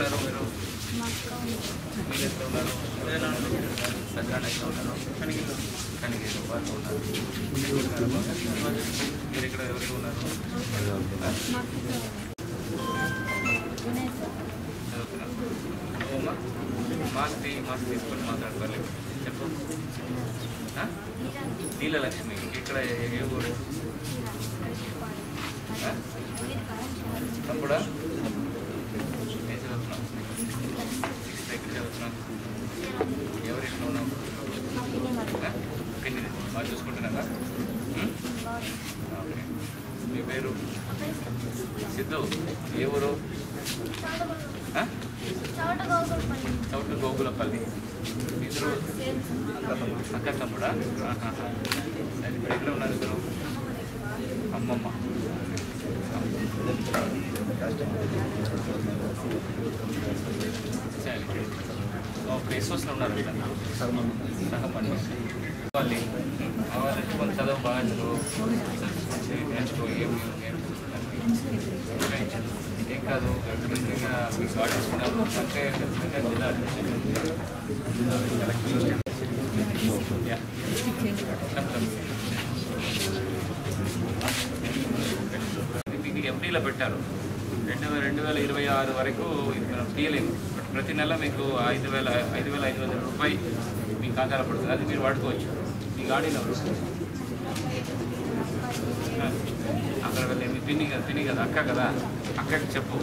ఉన్నారు మీరు మీరు ఎక్కడ ఉన్నారు సజ్జాన ఎక్కడ ఉన్నారు కనిగిరి కనిగిరి వాళ్ళు ఉన్నారు మీరు ఇక్కడ ఎవరు ఉన్నారు మాస్క్ మాస్క్ తీసుకొని మాట్లాడుకోవాలి చెప్పు? నీలలక్ష్మి ఇక్కడ ఏ- ఊరు? తమ్ముడా ఏం చదువుతున్నావు సిక్స్త్ ఎక్కడ చదువుతున్నావు ఎవరు ఇంట్లో ఉన్నావు ఆ? పిన్ని బాగా చూసుకుంటున్నావా ఓకే. మీ పేరు? సిద్ధు. ఏ ఊరు? చౌట చౌటు గోగులపల్లి. ఇద్దరు? అక్క తమ్ముడా? సరే, ఇప్పుడు ఎక్కడ ఉన్నారు ఇద్దరు? అమ్మమ్మ. సరే ఒక ఎస్ఓస్లో ఉన్నారు వాళ్ళు వాళ్ళు కొంత చదువు బాగా చదువు నేర్చుకో ఏం ఏం కాదు మీకు అంటే జిల్లా మీకు ఎంపీలో పెట్టారు. రెండు వేల రెండు వేల ఇరవై ఆరు వరకు ఇది మనం తీయలేము ప్రతి నెల మీకు ఐదు వేల ఐదు వేల ఐదు వందల రూపాయి మీ ఖాతాలో పడుతుంది. అది మీరు వాడుకోవచ్చు. మీ గాడీలో అక్కడ వెళ్ళి మీ పిన్ని కదా పిన్ని కదా అక్క కదా అక్కకి చెప్పు.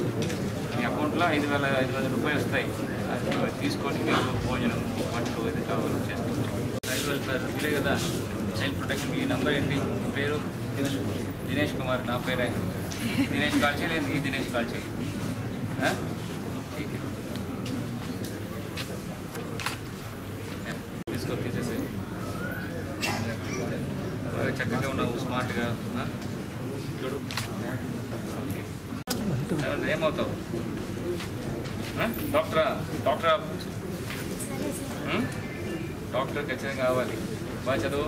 మీ అకౌంట్లో ఐదు వేల ఐదు వందల రూపాయలు వస్తాయి. అది తీసుకొని మీకు భోజనం వంటలు ఇది కావాలి చేసుకోవచ్చు ఐదు వేల ఇదే కదా. చైల్డ్ ప్రొటెక్షన్ మీ నెంబర్ ఏంటి? మీ పేరు? దినేష్ కుమార్. నా పేరే. దినేష్ కాల్ చేయలేదు. ఈ దినేష్ కాల్ చేయి. చక్కగా ఉన్నావు స్మార్ట్గా? చూడు. ఏమవుతావు? డాక్టరా? డాక్టరా? డాక్టర్ ఖచ్చితంగా కావాలి. బాగా చదువు?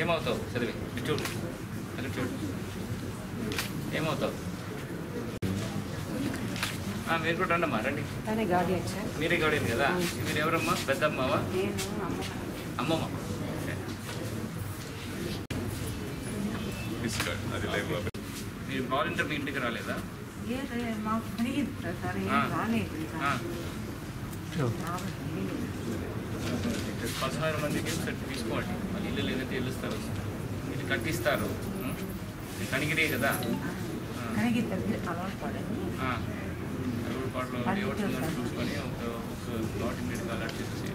ఏమవుతావు? చదివి. చూడు. అటు చూడు. ఏమవుతావు? మీరు కూడా రండమ్మా రండి. గార్డియన్ మీరే గౌడేది కదా? మీరు ఎవరమ్మా? పెద్దమ్మవా? నేను ఓకే. అది లైవ్ మీరు వాలంటీర్ మీ ఇంటికి రాలేదా. పదహారు మందికి ఒకసారి తీసుకోండి. మళ్ళీ ఇల్లు లేదంటే ఇల్లుస్తారు ఇది కట్టిస్తారు. కనిగిరే కదా. రోడ్ పాటలో చూసుకొని ఒక ఒక ప్లాట్ ఇమీడియట్గా అలర్ట్ చేసేసి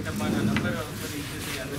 రైట్ అమ్మా నా నంబర్ ఒకసారి ఇచ్చేసి అందరికీ